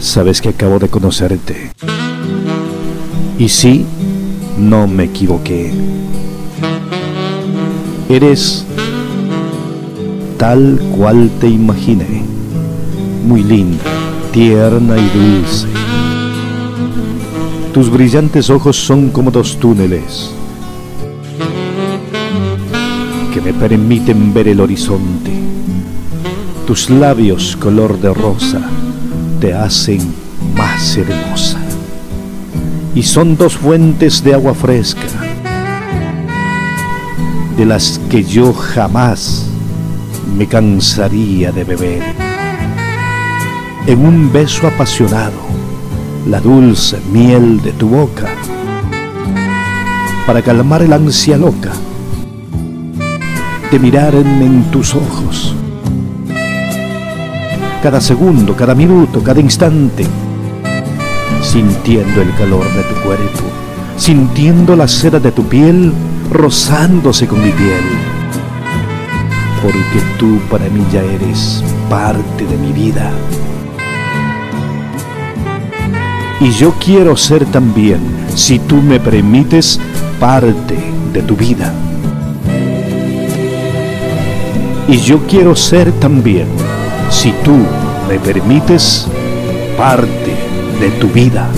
Sabes que acabo de conocerte. Y sí, no me equivoqué. Eres tal cual te imaginé. Muy linda, tierna y dulce. Tus brillantes ojos son como dos túneles que me permiten ver el horizonte. Tus labios color de rosa te hacen más hermosa. Y son dos fuentes de agua fresca, de las que yo jamás me cansaría de beber. En un beso apasionado, la dulce miel de tu boca, para calmar el ansia loca de mirarme en tus ojos cada segundo, cada minuto, cada instante, sintiendo el calor de tu cuerpo, sintiendo la seda de tu piel rozándose con mi piel. Porque tú para mí ya eres parte de mi vida. Y yo quiero ser también, si tú me permites, parte de tu vida. Y yo quiero ser también si tú me permites parte de tu vida.